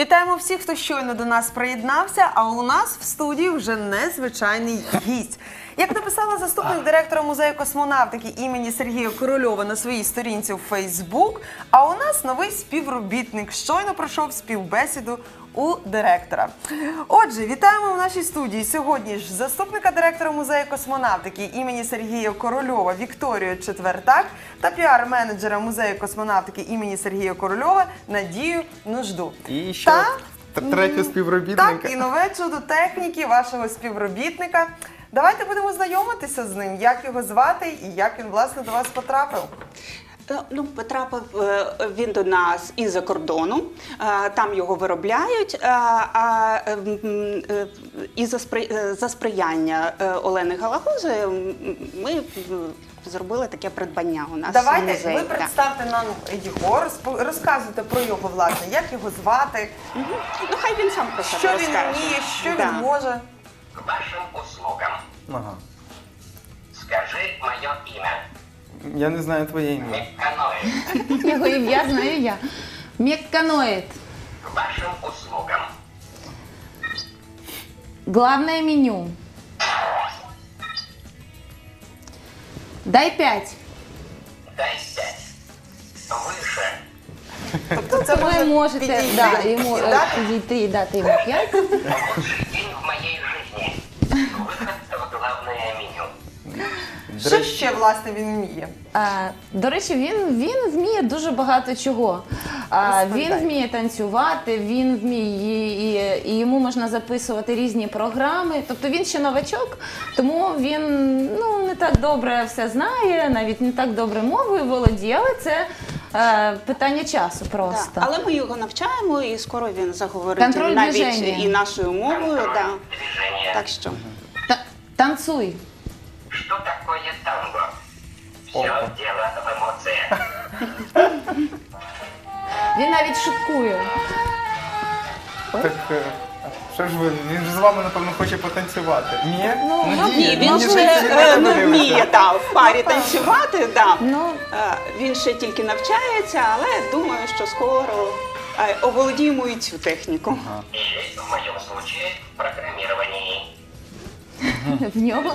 Вітаємо всіх, хто щойно до нас приєднався. А у нас в студії вже незвичайний гість. Як написала заступник директора музею космонавтики імені Сергія Корольова на своїй сторінці у Фейсбук, а у нас новий співробітник щойно пройшов співбесіду у директора. Отже, вітаємо в нашій студії сьогодні ж заступника директора музею космонавтики імені Сергія Корольова Вікторію Четвертак та піар-менеджера музею космонавтики імені Сергія Корольова Надію Нужду. І ще Та, третього співробітника. Так, і нове чудо техніки вашого співробітника. Давайте будемо знайомитися з ним, як його звати і як він власне до вас потрапив. Е, Ну, потрапив е, він до нас із-за кордону, е, там його виробляють. е, А е, м, е, і за за сприяння Олени Галагузи ми зробили таке придбання у нас в Давайте музеї. ви представте нам його, розказуйте про його власне, як його звати. Ну, хай він сам про себе що він вміє, що Да. він може. К вашим услугам. Ага. Скажи мое имя. Я не знаю твоє ім'я. Мекканоид. Його ім'я знаю я. Мекканоид. К вашим услугам. Главное меню. Дай пять. Дай пять. Выше. Тобто це Ви може можете підійти да, йому і е, дати підійти і дати йому п'ять. Що речі, ще власне він вміє? А, до речі, він, він вміє дуже багато чого. А, він Розповідай. вміє танцювати, він вміє і, і, йому можна записувати різні програми. Тобто він ще новачок, тому він ну, не так добре все знає, навіть не так добре мовою володіє, але це е, питання часу просто. Да. Але ми його навчаємо і скоро він заговорить Контроль навіть движення. і нашою мовою. Да. Так що Та- танцуй. Что такое танго? Все Опа. дело в эмоциях. Він навіть шуткує. так, е, що ж ви, він ж з вами, напевно, хоче потанцювати. Ні? Ну, Надія, ні, він ще е, не вміє да, в парі танцювати. Да. Ну, Е, Він ще тільки навчається, але думаю, що скоро е, оволодіємо і цю техніку. И в моем случае в программировании. В нього,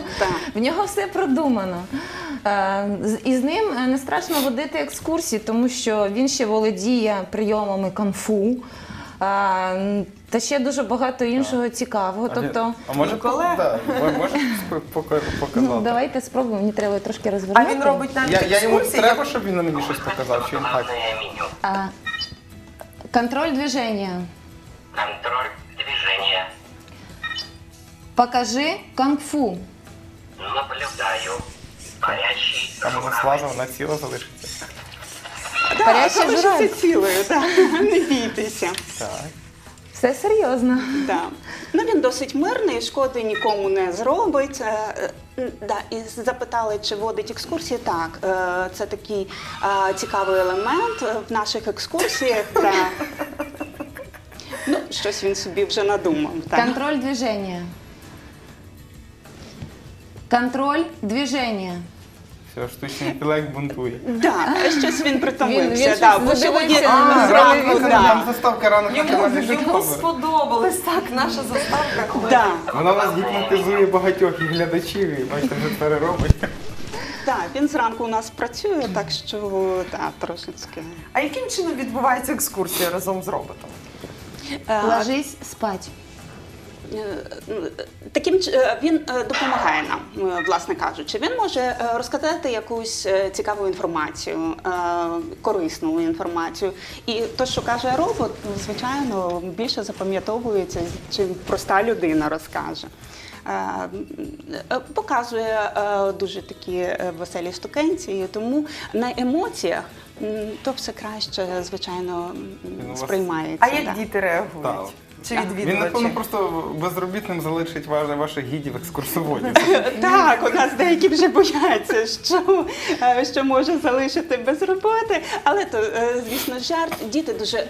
в нього все продумано. Е, І з ним е, не страшно водити екскурсії, тому що він ще володіє прийомами конфу. е, Та ще дуже багато іншого цікавого. Тобто, а може, колега. да, ви можете показати? ну, давайте спробуємо, мені треба трошки А він робить навіть Я, я йому екскурсії. треба, щоб він мені щось показав, чи він так? А, контроль движения. Контроль движения. Покажи кунг-фу. Наблюдаю. Парящий Там вона журавль. слаза, вона ціла залишиться. Да, Парящий залишиться журавль. цілою, да. не бійтеся. Так. Все серйозно. Да. Ну, він досить мирний, шкоди нікому не зробить. Е, е, Да, і запитали, чи водить екскурсії. Так, е, це такий е, цікавий елемент е, в наших екскурсіях. Да. Ну, щось він собі вже надумав. Так. Контроль движения. Контроль движения. Все, штучний інтелект бунтує. Да, щось він Він- притомився. він да, щось бо сьогодні на зранку. Там да. заставка ранок Йому, йому Житомир. сподобалась так наша заставка. Да. Вона нас гіпнотизує багатьох і глядачів, і бачите, вже переробить. Да, він зранку у нас працює, так що да, трошечки. А яким чином відбувається екскурсія разом з роботом? Е, Ложись спать. Е, Таким ч- е, він е, допомагає нам, власне кажучи. Він може розказати якусь цікаву інформацію, корисну інформацію. І те, що каже робот, ну, звичайно, більше запам'ятовується, чим проста людина розкаже. Показує дуже такі веселі штукенці, тому на емоціях то все краще, звичайно, м, Він у вас- сприймається. А як діти реагують? Чи Так. Він, напевно, просто безробітним залишить ваш- ваших гідів екскурсоводів. Так, у нас деякі вже бояться, що, е, що може залишити без роботи. Але то, е, звісно, жарт. Діти дуже е,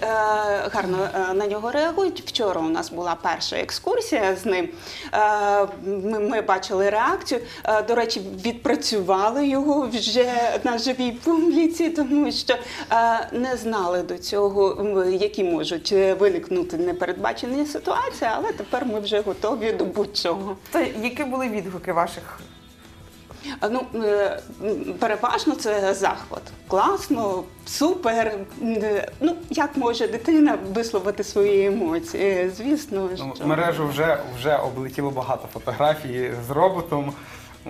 гарно е, на нього реагують. Вчора у нас була перша екскурсія з ним. Е, Ми, ми бачили реакцію. Е, До речі, відпрацювали його вже на живій публіці, тому що не знали до цього, які можуть виникнути непередбачені ситуації, але тепер ми вже готові до будь-чого. То які були відгуки ваших? Ну, е, переважно це захват. Класно, супер. Е, Ну, як може дитина висловити свої емоції? Звісно, Ну, що... мережу вже, вже облетіло багато фотографій з роботом.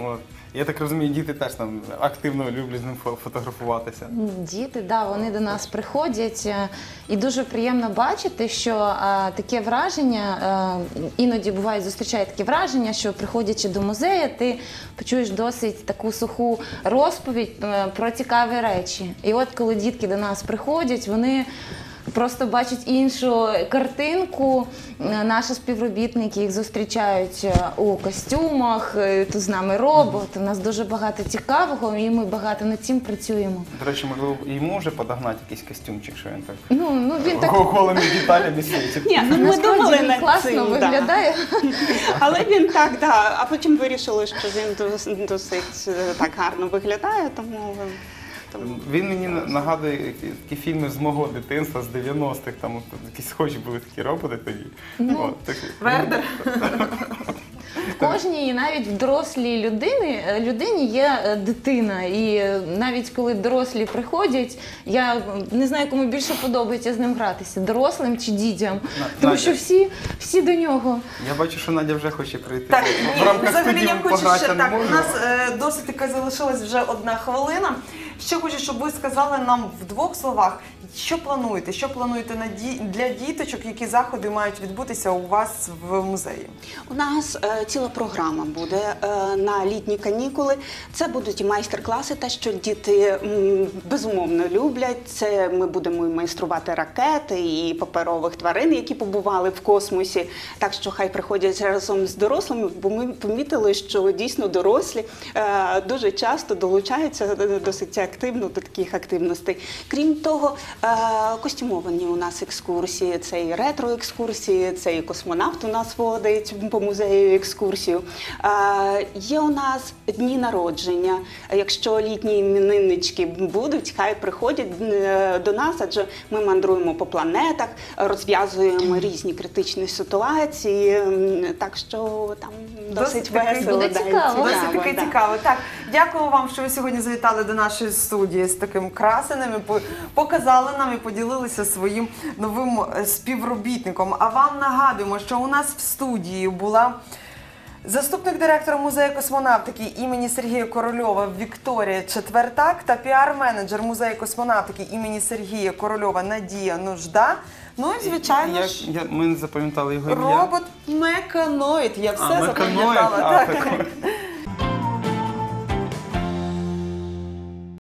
От. Я так розумію, діти теж там активно люблять з ним фо- фотографуватися. Діти, да, вони до нас приходять, е, і дуже приємно бачити, що е, таке враження е, іноді бувають зустрічають таке враження, що приходячи до музею, ти почуєш досить таку суху розповідь е, про цікаві речі. І от коли дітки до нас приходять, вони. Просто бачать іншу картинку. Е, Наші співробітники їх зустрічають е, у костюмах. е, Тут з нами робот. У нас дуже багато цікавого, і ми багато над цим працюємо. До речі, можливо, йому вже подогнати якийсь костюмчик, що він так Ну, ну він так голими деталями світить. Ні, ну ми думали він над класно цим. да. виглядає. Але він так, да. А потім вирішили, що він досить так гарно виглядає, тому. Тому... Він мені нагадує які- такі фільми з мого дитинства, з 90-х, там от якісь схожі були такі роботи тоді. От, такі. Вердер? В кожній, навіть в дорослій людині, е, людині є е, дитина. І е, навіть коли дорослі приходять, я м, не знаю, кому більше подобається з ним гратися, дорослим чи дітям. На- Тому Надя. що всі, всі до нього. Я бачу, що Надя вже хоче прийти. Так, в рамках взагалі студії я хочу ще не так. У можна. нас е, досить таки залишилась вже одна хвилина. Ще хочу, щоб ви сказали нам в двох словах, що плануєте, що плануєте на ді... для діточок, які заходи мають відбутися у вас в музеї. У нас е, ціла програма буде е, на літні канікули. Це будуть і майстер-класи, те, що діти м, безумовно люблять. Це ми будемо і майструвати ракети і паперових тварин, які побували в космосі. Так що хай приходять разом з дорослими, бо ми помітили, що дійсно дорослі е, дуже часто долучаються е, досить активно до таких активностей. Крім того, е, костюмовані у нас екскурсії, це і ретро-екскурсії, це і космонавт у нас водить по музею екскурсію. Е, Є у нас дні народження. Якщо літні імениннички будуть, хай приходять е, до нас, адже ми мандруємо по планетах, розв'язуємо різні критичні ситуації. Так що там досить, Досить весело. буде цікаво. Досить таки да. цікаво. Так, дякую вам, що ви сьогодні завітали до нашої студії з таким красенем, і показали нам і поділилися своїм новим е, співробітником. А вам нагадуємо, що у нас в студії була. Заступник директора музею космонавтики імені Сергія Корольова Вікторія Четвертак та піар-менеджер музею космонавтики імені Сергія Корольова Надія Нужда. Ну і звичайно Я- ж я- ми запам'ятали його ім'я. робот Меканоїд. Я все А, Меканоїд? запам'ятала. А, Так. так.